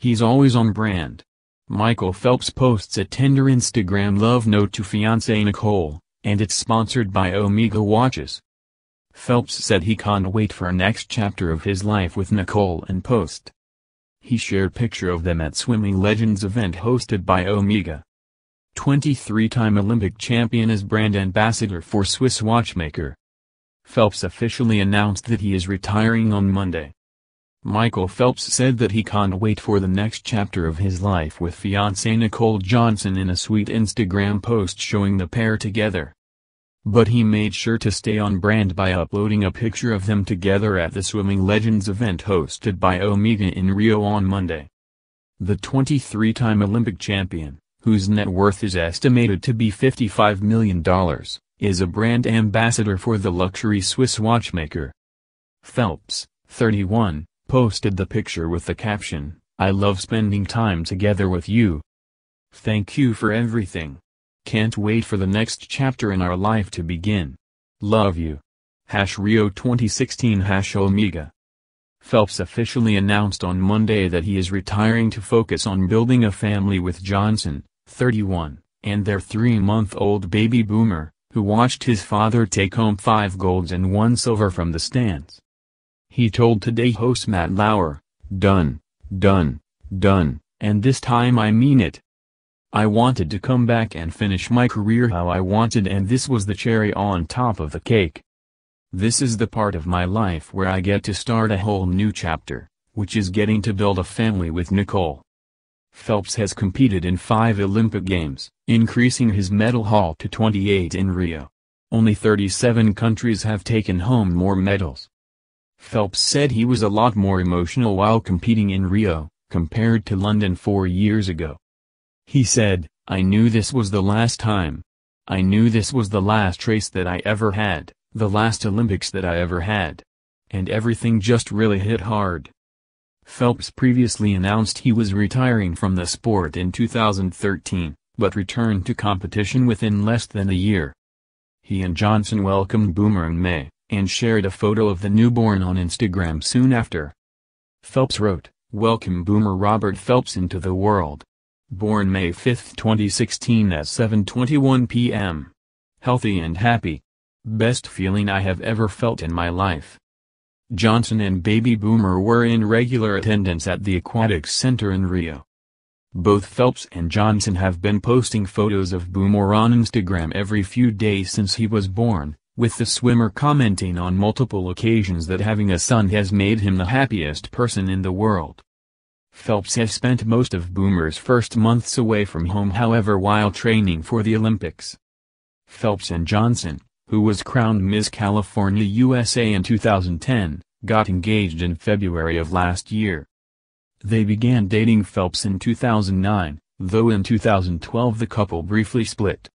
He's always on brand. Michael Phelps posts a tender Instagram love note to fiancée Nicole, and it's sponsored by Omega Watches. Phelps said he can't wait for a next chapter of his life with Nicole and post. He shared picture of them at Swimming Legends event hosted by Omega. 23-time Olympic champion is brand ambassador for Swiss watchmaker. Phelps officially announced that he is retiring on Monday. Michael Phelps said that he can't wait for the next chapter of his life with fiancée Nicole Johnson in a sweet Instagram post showing the pair together. But he made sure to stay on brand by uploading a picture of them together at the Swimming Legends event hosted by Omega in Rio on Monday. The 23-time Olympic champion, whose net worth is estimated to be $55 million, is a brand ambassador for the luxury Swiss watchmaker. Phelps, 31, posted the picture with the caption, I love spending time together with you. Thank you for everything. Can't wait for the next chapter in our life to begin. Love you. Hash Rio 2016 Hash Omega. Phelps officially announced on Monday that he is retiring to focus on building a family with Johnson, 31, and their three-month-old baby Boomer, who watched his father take home five golds and one silver from the stands. He told Today host Matt Lauer, done, done, done, and this time I mean it. I wanted to come back and finish my career how I wanted and this was the cherry on top of the cake. This is the part of my life where I get to start a whole new chapter, which is getting to build a family with Nicole. Phelps has competed in five Olympic Games, increasing his medal haul to 28 in Rio. Only 37 countries have taken home more medals. Phelps said he was a lot more emotional while competing in Rio, compared to London four years ago. He said, I knew this was the last time. I knew this was the last race that I ever had, the last Olympics that I ever had. And everything just really hit hard. Phelps previously announced he was retiring from the sport in 2013, but returned to competition within less than a year. He and Johnson welcomed Boomer in May and shared a photo of the newborn on Instagram soon after. Phelps wrote, Welcome Boomer Robert Phelps into the world. Born May 5, 2016 at 7.21 p.m. Healthy and happy. Best feeling I have ever felt in my life. Johnson and baby Boomer were in regular attendance at the Aquatics Center in Rio. Both Phelps and Johnson have been posting photos of Boomer on Instagram every few days since he was born, with the swimmer commenting on multiple occasions that having a son has made him the happiest person in the world. Phelps has spent most of Boomer's first months away from home however while training for the Olympics. Phelps and Johnson, who was crowned Miss California USA in 2010, got engaged in February of last year. They began dating Phelps in 2009, though in 2012 the couple briefly split.